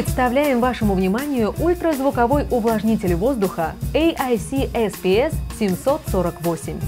Представляем вашему вниманию ультразвуковой увлажнитель воздуха AIC SPS 748.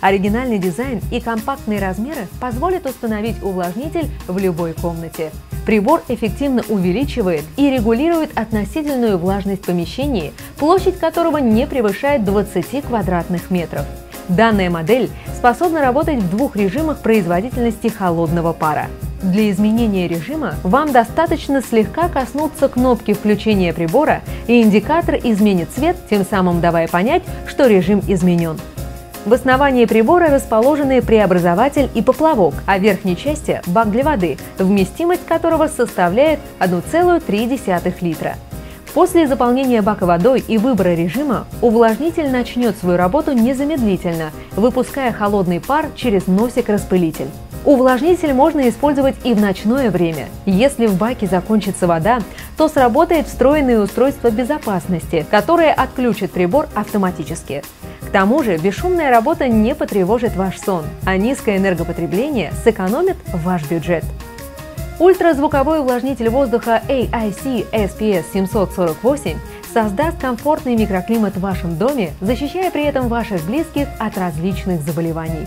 Оригинальный дизайн и компактные размеры позволят установить увлажнитель в любой комнате. Прибор эффективно увеличивает и регулирует относительную влажность помещений, площадь которого не превышает 20 квадратных метров. Данная модель способна работать в двух режимах производительности холодного пара. Для изменения режима вам достаточно слегка коснуться кнопки включения прибора, и индикатор изменит цвет, тем самым давая понять, что режим изменен. В основании прибора расположены преобразователь и поплавок, а в верхней части – бак для воды, вместимость которого составляет 1,3 литра. После заполнения бака водой и выбора режима увлажнитель начнет свою работу незамедлительно, выпуская холодный пар через носик-распылитель. Увлажнитель можно использовать и в ночное время. Если в баке закончится вода, то сработает встроенное устройство безопасности, которое отключит прибор автоматически. К тому же бесшумная работа не потревожит ваш сон, а низкое энергопотребление сэкономит ваш бюджет. Ультразвуковой увлажнитель воздуха AIC SPS 748 создаст комфортный микроклимат в вашем доме, защищая при этом ваших близких от различных заболеваний.